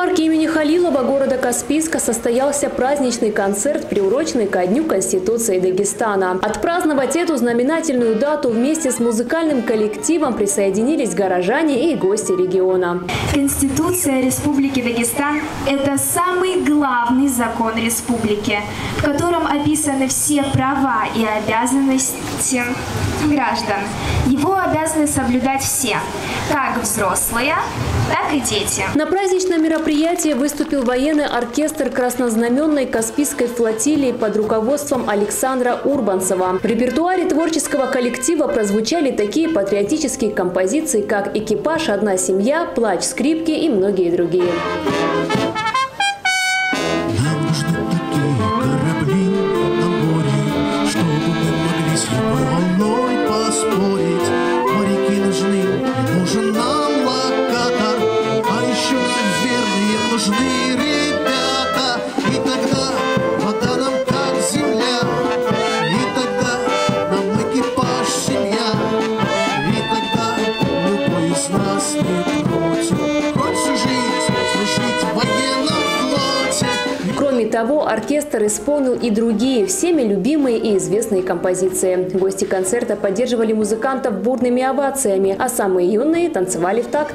парке имени Халилова города Каспийска состоялся праздничный концерт, приуроченный ко Дню Конституции Дагестана. Отпраздновать эту знаменательную дату вместе с музыкальным коллективом присоединились горожане и гости региона. Конституция Республики Дагестан – это самый главный закон республики, в котором описаны все права и обязанности граждан. Его обязаны соблюдать все, как взрослые, так и дети. На праздничном мероприятии выступил военный оркестр краснознаменной Каспийской флотилии под руководством Александра Урбанцева. В репертуаре творческого коллектива прозвучали такие патриотические композиции, как «Экипаж», «Одна семья», «Плач скрипки» и многие другие. Поспорить. Моряки нужны, нужен нам нужны ребята. И тогда вода нам как земля, и тогда нам экипаж семья, и тогда любой из нас не против. Всю жизнь служить в военном флоте, Кроме того, оркестр исполнил и другие, всеми любимые и известные композиции. Гости концерта поддерживали музыкантов бурными овациями, а самые юные танцевали в такт.